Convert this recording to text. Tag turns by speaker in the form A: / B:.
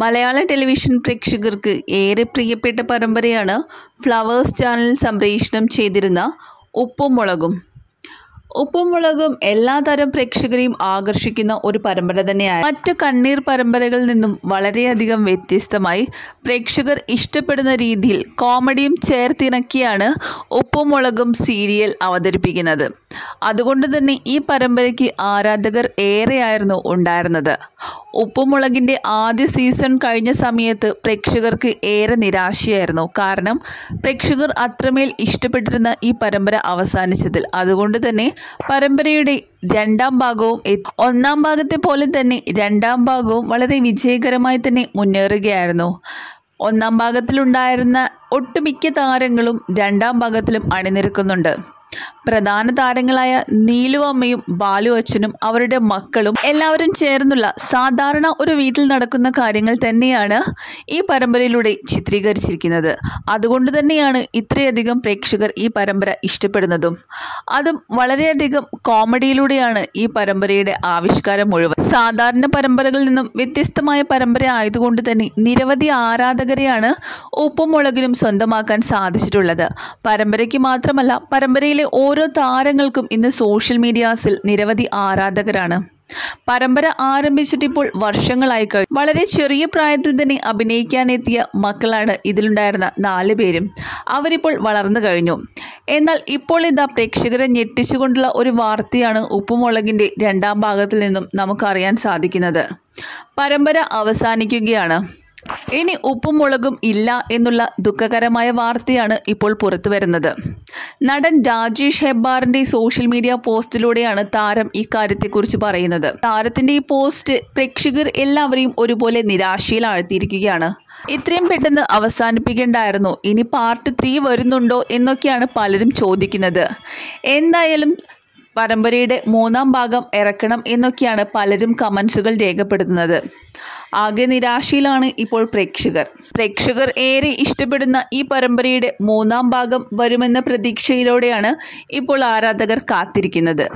A: മലയാള television പ്രേക്ഷകർക്ക് ഏറെ പ്രിയപ്പെട്ട പരമ്പരയാണ് ഫ്ലവേഴ്സ് ചാനൽ സംപ്രേഷണം ചെയ്തിരുന്ന ഉപ്പും മുളകും ഉപ്പും മുളകും എല്ലാതരം പ്രേക്ഷകരെയും ആകർഷിക്കുന്ന ഒരു പരമ്പര തന്നെയാണ് മറ്റു കണ്ണീർ പരമ്പരകളിൽ നിന്നും വളരെയധികം വ്യത്യസ്തമായി പ്രേക്ഷകർ ഇഷ്ടപ്പെടുന്ന രീതിയിൽ കോമഡിയും ചേർത്തിണക്കിയാണ് ഉപ്പും മുളകും സീരിയൽ അവതരിപ്പിക്കുന്നത്. അതുകൊണ്ട് തന്നെ ഈ പരമ്പരയ്ക്ക് ആരാധകർ ഏറെയായിരുന്നു ഉണ്ടായിരുന്നത്. ഉപ്പുമുളകിന്റെ ആദ്യ സീസൺ കഴിഞ്ഞ സമയത്ത് പ്രേക്ഷകർക്ക് ഏറെ നിരാശയായിരുന്നു. കാരണം പ്രേക്ഷകർ അത്രമേൽ ഇഷ്ടപ്പെട്ടിരുന്ന ഈ പരമ്പര അവസാനിച്ചതിൽ. അതുകൊണ്ട് തന്നെ പരമ്പരയുടെ രണ്ടാം ഭാഗവും ഒന്നാം ഭാഗത്തെ പോലെ തന്നെ രണ്ടാം ഭാഗവും വളരെ വിജയകരമായി തന്നെ മുന്നേറുകയായിരുന്നു. ഒന്നാം ഭാഗത്തിലുണ്ടായിരുന്ന ഒട്ടുമിക്ക താരങ്ങളും രണ്ടാം ഭാഗത്തിലും അണിനിരക്കുന്നുണ്ട്. പ്രധാന താരങ്ങളായ നീലു അമ്മയും ബാലു അച്ഛനും അവരുടെ മക്കളും എല്ലാവരും ചേർന്നുള്ള സാധാരണ ഒരു വീട്ടിൽ നടക്കുന്ന കാര്യങ്ങൾ തന്നെയാണ് ഈ പരമ്പരയിലൂടെ ചിത്രീകരിച്ചിരിക്കുന്നത്. അതുകൊണ്ട് തന്നെയാണ് ഇത്രയധികം പ്രേക്ഷകർ ഈ പരമ്പര ഇഷ്ടപ്പെടുന്നതും. അതും വളരെയധികം കോമഡിയിലൂടെയാണ് ഈ പരമ്പരയുടെ ആവിഷ്കാരം മുഴുവൻ സാധാരണ പരമ്പരകളിൽ നിന്നും വ്യത്യസ്തമായ പരമ്പര ആയതുകൊണ്ട് തന്നെ നിരവധി ആരാധകരെയാണ് ഉപ്പും മുളകിനും സ്വന്തമാക്കാൻ സാധിച്ചിട്ടുള്ളത്. പരമ്പരയ്ക്ക് മാത്രമല്ല പരമ്പരയിലെ ഓരോ താരങ്ങൾക്കും ഇന്ന് സോഷ്യൽ മീഡിയാസിൽ നിരവധി ആരാധകരാണ്. പരമ്പര ആരംഭിച്ചിട്ടിപ്പോൾ വർഷങ്ങളായി കഴിഞ്ഞു വളരെ ചെറിയ പ്രായത്തിൽ തന്നെ അഭിനയിക്കാനെത്തിയ മക്കളാണ് ഇതിലുണ്ടായിരുന്ന നാല് പേരും. അവരിപ്പോൾ വളർന്നു കഴിഞ്ഞു. എന്നാൽ ഇപ്പോൾ ഇതാ പ്രേക്ഷകരെ ഞെട്ടിച്ചുകൊണ്ടുള്ള ഒരു വാർത്തയാണ് ഉപ്പുമുളകിന്റെ രണ്ടാം ഭാഗത്തിൽ നിന്നും നമുക്കറിയാൻ സാധിക്കുന്നത്. പരമ്പര അവസാനിക്കുകയാണ്. ഇനി ഉപ്പും മുളകും ഇല്ല എന്നുള്ള ദുഃഖകരമായ വാർത്തയാണ് ഇപ്പോൾ പുറത്തു വരുന്നത്. നടൻ രാജേഷ് ഹെബ്ബാറിന്റെ സോഷ്യൽ മീഡിയ പോസ്റ്റിലൂടെയാണ് താരം ഇക്കാര്യത്തെക്കുറിച്ച് കാര്യത്തെക്കുറിച്ച് പറയുന്നത്. താരത്തിന്റെ ഈ പോസ്റ്റ് പ്രേക്ഷകർ എല്ലാവരെയും ഒരുപോലെ നിരാശയിൽ ആഴ്ത്തിയിരിക്കുകയാണ് ഇത്രയും പെട്ടെന്ന് അവസാനിപ്പിക്കേണ്ടായിരുന്നു. ഇനി പാർട്ട് ത്രീ വരുന്നുണ്ടോ എന്നൊക്കെയാണ് പലരും ചോദിക്കുന്നത്. എന്തായാലും പരമ്പരയുടെ മൂന്നാം ഭാഗം ഇറക്കണം എന്നൊക്കെയാണ് പലരും കമൻസുകൾ രേഖപ്പെടുത്തുന്നത്. ആകെ നിരാശയിലാണ് ഇപ്പോൾ പ്രേക്ഷകർ. പ്രേക്ഷകർ ഏറെ ഇഷ്ടപ്പെടുന്ന ഈ പരമ്പരയുടെ മൂന്നാം ഭാഗം വരുമെന്ന പ്രതീക്ഷയിലൂടെയാണ് ഇപ്പോൾ ആരാധകർ കാത്തിരിക്കുന്നത്.